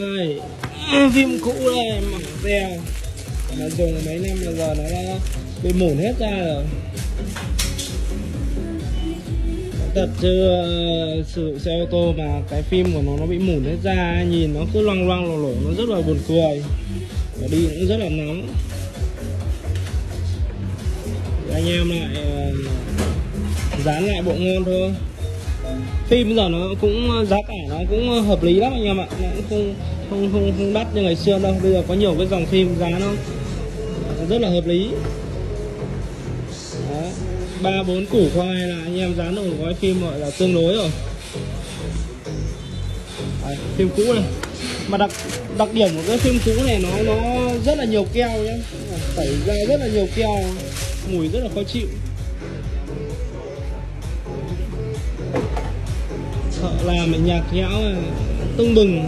đây phim cũ đây mỏng teo mà dùng mấy năm bây giờ nó đã bị mủn hết ra rồi. Thật chứ ờ, sử dụng xe ô tô mà cái phim của nó nó bị mủn hết ra nhìn nó cứ loang loang lổ lổ, nó rất là buồn cười. Và đi cũng rất là nóng. Thì anh em lại ờ, dán lại bộ ngon thôi phim bây giờ nó cũng ờ, giá cả nó cũng ờ, hợp lý lắm anh em ạ. Nó cũng không không không không đắt như ngày xưa đâu. Bây giờ có nhiều cái dòng phim giá nó rất là hợp lý. Đó. ba bốn củ khoai là anh em dán được gói phim gọi là tương đối rồi. Đấy, phim cũ này. Mà đặc đặc điểm của cái phim cũ này nó nó rất là nhiều keo nhé tẩy ra rất là nhiều keo mùi rất là khó chịu. Thợ làm mình nhạc nhẽo tung bừng.